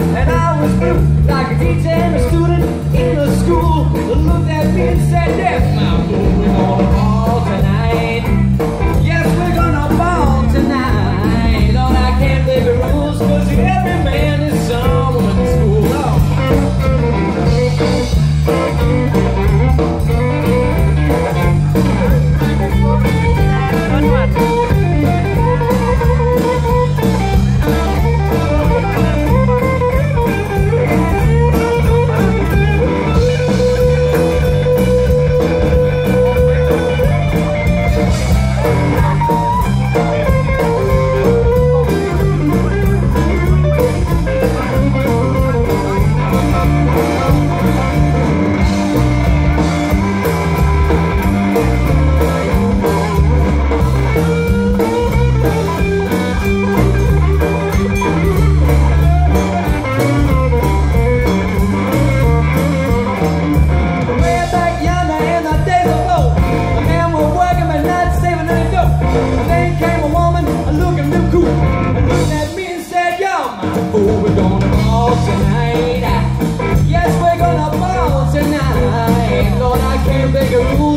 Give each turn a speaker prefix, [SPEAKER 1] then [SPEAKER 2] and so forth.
[SPEAKER 1] and I was blue, like a teacher and a student in the school. Looked at me and said, "That's my tonight. Lord, I can't beg a rule